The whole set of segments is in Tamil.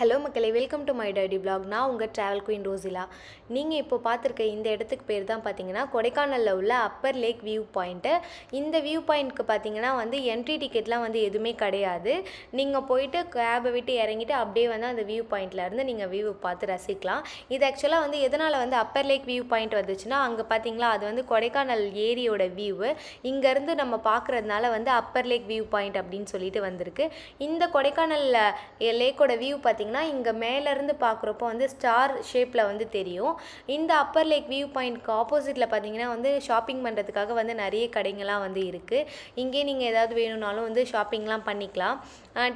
ஹலோ மக்களே welcome to my daddy blog நான் உங்கள் ட்ராவல் குயின் ரோசிலா. நீங்கள் இப்போ பார்த்துருக்க இந்த இடத்துக்கு பேர் தான் பார்த்தீங்கன்னா கொடைக்கானலில் உள்ள அப்பர் லேக் வியூ பாயிண்ட்டு இந்த வியூ பாயிண்ட்க்கு பார்த்தீங்கன்னா வந்து என்ட்ரி டிக்கெட்லாம் வந்து எதுவுமே கிடையாது. நீங்கள் போயிட்டு கேபை விட்டு இறங்கிட்டு அப்படியே வந்து அந்த வியூ பாயிண்ட்ல இருந்து நீங்கள் வியூ பார்த்து ரசிக்கலாம். இது ஆக்சுவலாக வந்து எதனால் வந்து அப்பர் லேக் வியூ பாயிண்ட் வந்துச்சுன்னா அங்கே பார்த்தீங்களா அது வந்து கொடைக்கானல் ஏரியோட வியூவு இங்கேருந்து நம்ம பார்க்குறதுனால வந்து அப்பர் லேக் வியூ பாயிண்ட் அப்படின்னு சொல்லிட்டு வந்திருக்கு. இந்த கொடைக்கானலில் லேக்கோட வியூ பார்த்தீங்கன்னா இங்கே மேலேருந்து பார்க்குறப்போ வந்து ஸ்டார் ஷேப்பில் வந்து தெரியும். இந்த அப்பர் லேக் வியூ பாயிண்ட்க்கு ஆப்போசிட்டில் பார்த்தீங்கன்னா வந்து ஷாப்பிங் பண்ணுறதுக்காக வந்து நிறைய கடைங்கள்லாம் வந்து இருக்குது இங்கே நீங்கள் ஏதாவது வேணும்னாலும் வந்து ஷாப்பிங்லாம் பண்ணிக்கலாம்.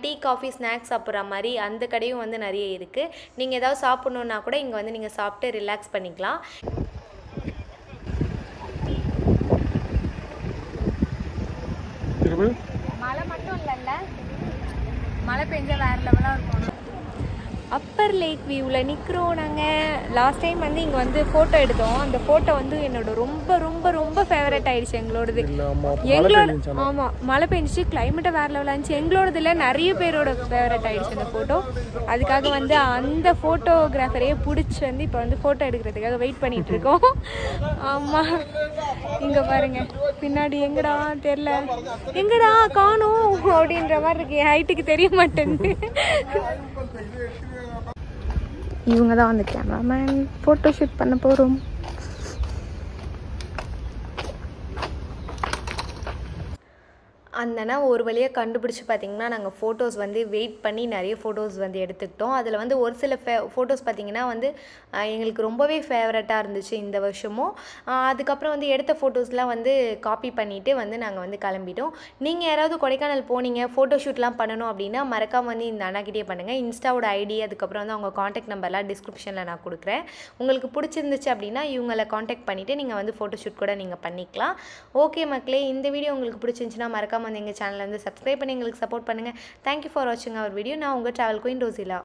டீ காஃபி ஸ்நாக்ஸ் சாப்பிட்ற மாதிரி அந்த கடையும் வந்து நிறைய இருக்குது நீங்கள் ஏதாவது சாப்பிட்ணுன்னா கூட இங்கே வந்து நீங்கள் சாப்பிட்டு ரிலாக்ஸ் பண்ணிக்கலாம். திரும்ப? மழை மட்டும் இல்லைல்ல. மழை பெஞ்சா வேறு லெவலாக இருக்கும். அப்பர் லேக் வியூவில் நிற்கிறோம் நாங்கள் லாஸ்ட் டைம் வந்து இங்கே வந்து ஃபோட்டோ எடுத்தோம். அந்த ஃபோட்டோ வந்து என்னோட ரொம்ப ரொம்ப ரொம்ப ஃபேவரட் ஆயிடுச்சு எங்களோடது. எங்களோட ஆமாம் மழை பெஞ்சிச்சு கிளைமேட்டை வேறு லெவலாக இருந்துச்சு. எங்களோடதுல நிறைய பேரோட ஃபேவரட் ஆயிடுச்சு அந்த ஃபோட்டோ அதுக்காக வந்து அந்த ஃபோட்டோகிராஃபரையே பிடிச்சி வந்து இப்போ வந்து ஃபோட்டோ எடுக்கிறதுக்காக வெயிட் பண்ணிட்டு இருக்கோம். ஆமாம் இங்கே பாருங்க. பின்னாடி எங்கடா? தெரில எங்கடா? காணோம். அப்படின்ற மாதிரி இருக்கு. ஹைட்டுக்கு தெரிய மாட்டேங்குது. இவங்க தான் வந்து கேமராமேன் ஃபோட்டோ ஷூட் பண்ண போகிறோம் அந்த ஒரு வழியாக கண்டுபிடிச்சி பார்த்தீங்கன்னா நாங்கள் ஃபோட்டோஸ் வந்து வெயிட் பண்ணி நிறைய ஃபோட்டோஸ் வந்து எடுத்துக்கிட்டோம். அதில் வந்து ஒரு சில ஃபே ஃபோட்டோஸ் பார்த்தீங்கன்னா வந்து எங்களுக்கு ரொம்பவே ஃபேவரட்டாக இருந்துச்சு இந்த வருஷமும். அதுக்கப்புறம் வந்து எடுத்த ஃபோட்டோஸ்லாம் வந்து காப்பி பண்ணிவிட்டு வந்து நாங்கள் வந்து கிளம்பிட்டோம். நீங்கள் யாராவது கொடைக்கானல் போனீங்க ஃபோட்டோ ஷூட்லாம் பண்ணணும் அப்படின்னா மறக்காமல் வந்து இந்த அண்ணாக்கிட்டே பண்ணுங்கள் இன்ஸ்டாவோட ஐடி அதுக்கப்புறம் வந்து அவங்க காண்டாக்ட் நம்பர்லாம் டிஸ்கிரிப்ஷனில் நான் கொடுக்குறேன். உங்களுக்கு பிடிச்சிருந்துச்சு அப்படின்னா இவங்களை காண்டாக்ட் பண்ணிவிட்டு நீங்கள் வந்து ஃபோட்டோ ஷூட் கூட நீங்கள் பண்ணிக்கலாம். ஓகே மக்களே இந்த வீடியோ உங்களுக்கு பிடிச்சிருந்துச்சுன்னா மறக்காமல் வந்து எங்கள் சேனலை வந்து சப்ஸ்கிரைப் பண்ணி எங்களுக்கு சப்போர்ட் பண்ணுங்கள் தேங்க்யூ ஃபார் வாட்சிங் அவர் வீடியோ நான் உங்கள் ட்ராவல் குயின் ரோசிலா.